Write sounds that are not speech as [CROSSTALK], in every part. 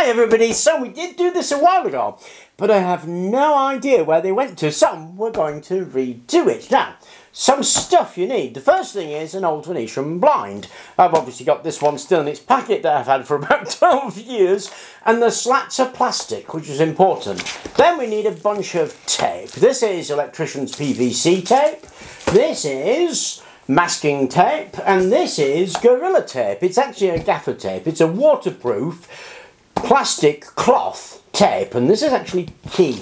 Hi everybody, so we did do this a while ago, but I have no idea where they went to, so we're going to redo it. Now, some stuff you need. The first thing is an old Venetian blind. I've obviously got this one still in its packet that I've had for [LAUGHS] about 12 years, and the slats are plastic, which is important. Then we need a bunch of tape. This is electrician's PVC tape. This is masking tape, and this is Gorilla tape. It's actually a gaffer tape. It's a waterproof plastic cloth tape and this is actually key.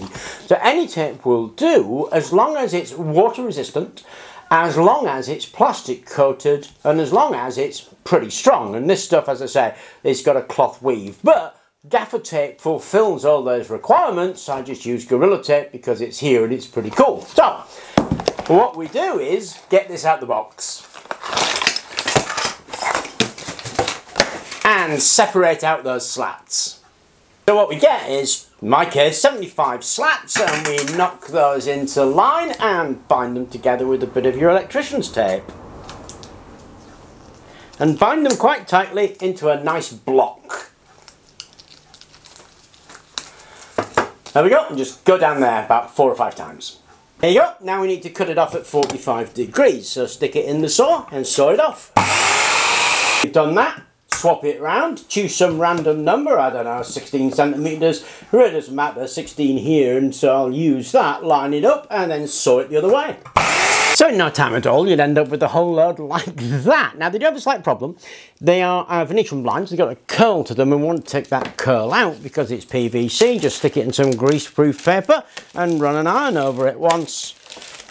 So any tape will do as long as it's water resistant, as long as it's plastic coated and as long as it's pretty strong. And this stuff, as I say, it's got a cloth weave. But gaffer tape fulfills all those requirements. I just use Gorilla tape because it's here and it's pretty cool. So what we do is get this out the box. and separate out those slats. So what we get is, in my case, 75 slats and we knock those into line and bind them together with a bit of your electrician's tape. And bind them quite tightly into a nice block. There we go, and just go down there about four or five times. There you go, now we need to cut it off at 45 degrees, so stick it in the saw and saw it off. We've done that, swap it round, choose some random number, I don't know, 16 centimetres, really doesn't matter, 16 here, and so I'll use that, line it up, and then saw it the other way. So in no time at all, you'd end up with a whole load [LAUGHS] like that. Now they do have a slight problem. They are uh, Venetian blinds, they've got a curl to them and we want to take that curl out because it's PVC. Just stick it in some greaseproof paper and run an iron over it once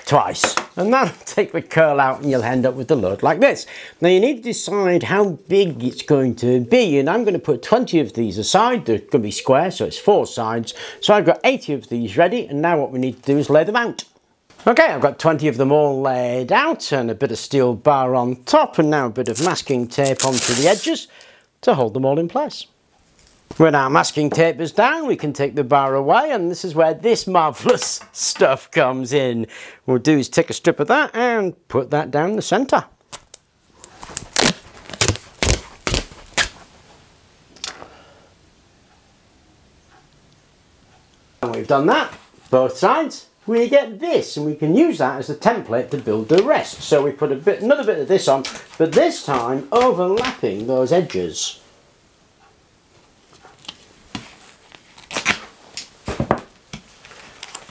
twice and that'll [LAUGHS] take the curl out and you'll end up with the load like this. Now you need to decide how big it's going to be and I'm going to put 20 of these aside, they're going to be square so it's four sides. So I've got 80 of these ready and now what we need to do is lay them out. Okay, I've got 20 of them all laid out and a bit of steel bar on top and now a bit of masking tape onto the edges to hold them all in place. When our masking tape is down, we can take the bar away, and this is where this marvellous [LAUGHS] stuff comes in. What we'll do is take a strip of that and put that down the centre. And we've done that, both sides, we get this, and we can use that as a template to build the rest. So we put a bit, another bit of this on, but this time overlapping those edges.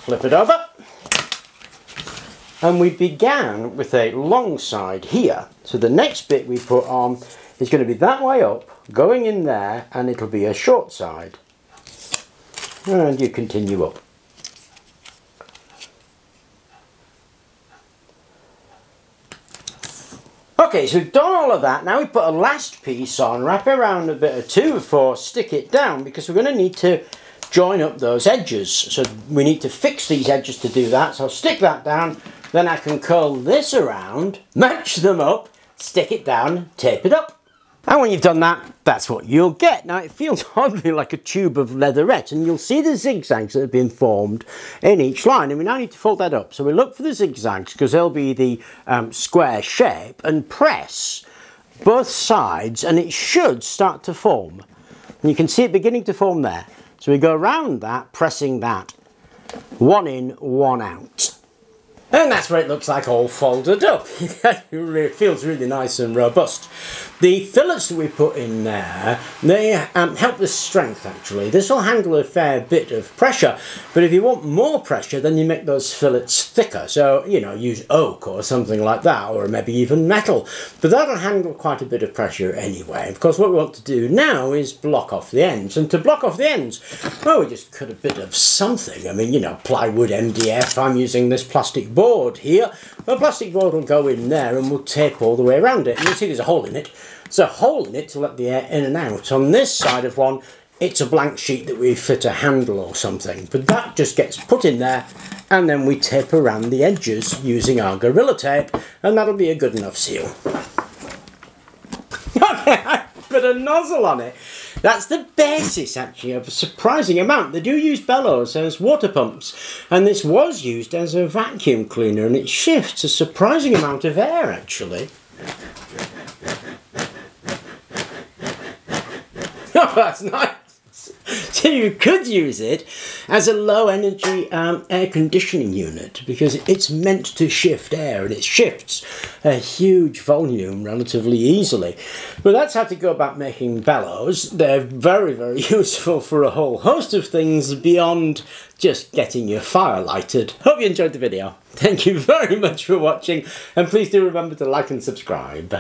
Flip it over. And we began with a long side here. So the next bit we put on is going to be that way up going in there and it'll be a short side. And you continue up. Okay, so we've done all of that. Now we put a last piece on, wrap around a bit of 2 4, stick it down because we're going to need to join up those edges. So we need to fix these edges to do that. So I'll stick that down, then I can curl this around, match them up, stick it down, tape it up. And when you've done that, that's what you'll get. Now it feels [LAUGHS] oddly like a tube of leatherette and you'll see the zigzags that have been formed in each line and we now need to fold that up. So we look for the zigzags because they'll be the um, square shape and press both sides and it should start to form. And you can see it beginning to form there. So we go around that, pressing that. One in, one out. And that's what it looks like all folded up. [LAUGHS] it feels really nice and robust. The fillets that we put in there, they um, help the strength actually. This will handle a fair bit of pressure, but if you want more pressure, then you make those fillets thicker. So, you know, use oak or something like that, or maybe even metal. But that'll handle quite a bit of pressure anyway. Of course, what we want to do now is block off the ends. And to block off the ends, well, we just cut a bit of something. I mean, you know, plywood MDF. I'm using this plastic board here. The plastic board will go in there and we'll tape all the way around it. You'll see there's a hole in it. There's a hole in it to let the air in and out. On this side of one, it's a blank sheet that we fit a handle or something. But that just gets put in there and then we tape around the edges using our Gorilla Tape and that'll be a good enough seal. [LAUGHS] Okay, put a nozzle on it. That's the basis actually of a surprising amount. They do use bellows as water pumps and this was used as a vacuum cleaner and it shifts a surprising amount of air actually. [LAUGHS] Oh, that's nice. so you could use it as a low energy um, air conditioning unit because it's meant to shift air and it shifts a huge volume relatively easily. But that's how to go about making bellows. They're very, very [LAUGHS] useful for a whole host of things beyond just getting your fire lighted. Hope you enjoyed the video. Thank you very [LAUGHS] much for watching and please do remember to like and subscribe.